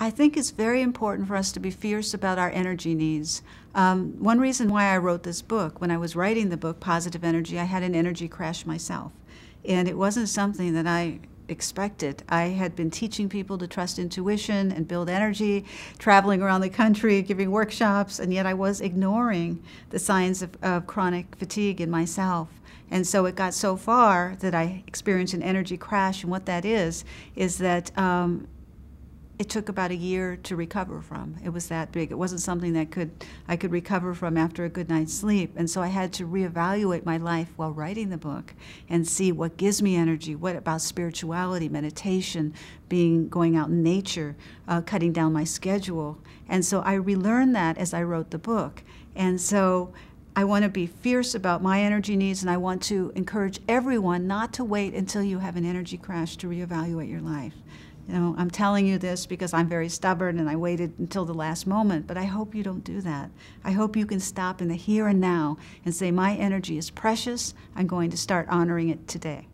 I think it's very important for us to be fierce about our energy needs. Um, one reason why I wrote this book, when I was writing the book, Positive Energy, I had an energy crash myself. And it wasn't something that I expected. I had been teaching people to trust intuition and build energy, traveling around the country, giving workshops, and yet I was ignoring the signs of, of chronic fatigue in myself. And so it got so far that I experienced an energy crash. And what that is, is that um, it took about a year to recover from. It was that big. It wasn't something that could I could recover from after a good night's sleep. And so I had to reevaluate my life while writing the book and see what gives me energy, what about spirituality, meditation, being going out in nature, uh, cutting down my schedule. And so I relearned that as I wrote the book. And so I want to be fierce about my energy needs, and I want to encourage everyone not to wait until you have an energy crash to reevaluate your life. You know, I'm telling you this because I'm very stubborn and I waited until the last moment, but I hope you don't do that. I hope you can stop in the here and now and say, My energy is precious. I'm going to start honoring it today.